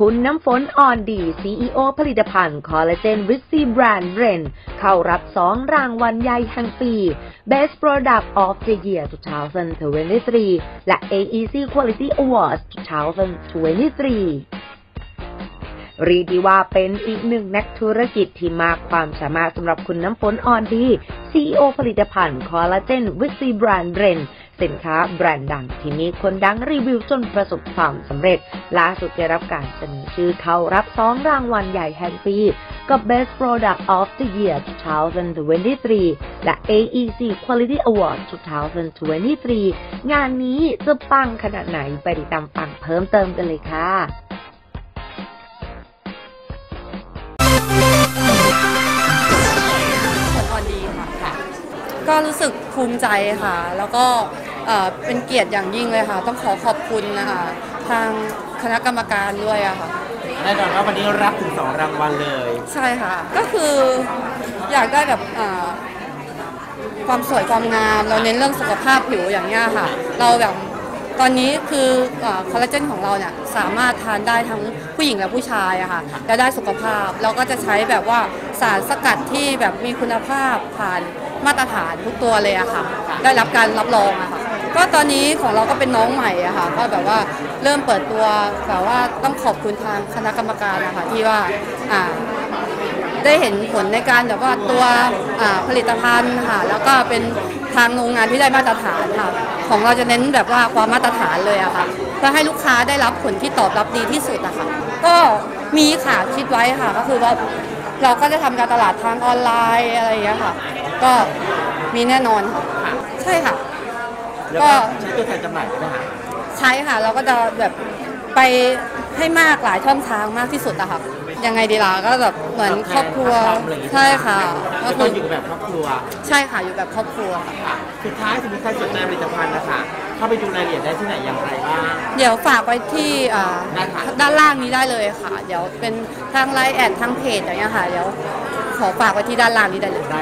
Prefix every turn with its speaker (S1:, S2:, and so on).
S1: คุณน้ำฝนอ่อนดี CEO ผลิตภัณฑ์คอลลาเจนวิซีแบรนด์เรนเข้ารับ2รางวัลใหญ่แห่งปี Best Product of the Year 2023 และ AEC Quality Awards 2023รีด้ว่าเป็นอีกหนึ่งนักธุรกิจที่มากความสามารถสำหรับคุณน้ำฝนอ่อนดี CEO ผลิตภัณฑ์คอลลาเจนวิซีแบรนด์เรน สินค้าแบรนด์ดังที่มีคนดังรีวิวจนประสบความสำเร็จ ล่าสุดได้รับการเสนอชื่อเข้ารับ2รางวัลใหญ่แห่งปีกับ Best Product of the Year 2023 และ AEC Quality Award 2023 งานนี้จะปังขนาดไหนไปติดตามฟังเพิ่มเติมกันเลยค่ะ
S2: ผลอ่อนดีค่ะก็รู้สึกภูมิใจค่ะ แล้วก็ เอ่อเป็นเกียรติอย่างยิ่งเลยค่ะ ต้องขอขอบคุณนะคะทางคณะกรรมการด้วยอะค่ะ
S3: แน่นอนว่าวันนี้รับถึงสองรางวัลเลย
S2: ใช่ค่ะ ก็คืออยากได้แบบอ่าความสวยความงามเราเน้นเรื่องสุขภาพผิวอย่างเงี้ยค่ะ เราแบบตอนนี้คือคอลลาเจนของเราเนี่ยสามารถทานได้ทั้งผู้หญิงและผู้ชายอะค่ะและได้สุขภาพเราก็จะใช้แบบว่าสารสกัดที่แบบมีคุณภาพผ่านมาตรฐานทุกตัวเลยอะค่ะ ได้รับการรับรองอะค่ะ ก็ตอนนี้ของเราก็เป็นน้องใหม่อะค่ะก็แบบว่าเริ่มเปิดตัวแบบว่าต้องขอบคุณทางคณะกรรมการนะคะที่ว่าอ่าได้เห็นผลในการแบบว่าตัวอ่าผลิตภัณฑ์ค่ะแล้วก็เป็นทางโรงงานที่ได้มาตรฐานค่ะ ของเราจะเน้นแบบว่าความมาตรฐานเลยอะค่ะเพื่อให้ลูกค้าได้รับผลที่ตอบรับดีที่สุดอะค่ะก็มีค่ะคิดไว้ค่ะ ก็คือว่าเราก็จะทำการตลาดทางออนไลน์อะไรอย่างเงี้ยค่ะ ก็มีแน่นอนค่ะใช่ค่ะ
S3: แล้วก็ใช้ตัวแทนจำหน่ายใช่ไหมคะ
S2: ใช้ค่ะ เราก็จะแบบไปให้มากหลายช่องทางมากที่สุดอะค่ะยังไงดีล่ะก็แบบเหมือนครอบครัว
S3: ทำอะไรอย่างงี้
S2: ใช่ค่ะ
S3: ก็
S2: ก็
S3: คื
S2: คืออ
S3: อยู่แบบครอบครัว
S2: ใช่ค่ะอยู่แบบครอบครัวค่ะ
S3: ค่ะสุดท้ายถ้ามีใครสนใจผลิตภัณฑ์นะคะเข้าไปดูรายละเอียดได้ที่ไหนอย่างไรบ้าง
S2: เดี๋ยวฝากไว้ที่อ่า
S3: ได้ค่ะ
S2: ด้านล่างนี้ได้เลยค่ะ เดี๋ยวเป็นทางไลน์แอดทางเพจอย่างเงี้ยค่ะเดี๋ยวขอฝากไว้ที่ด้านล่างนี้ได้เลย
S3: ได้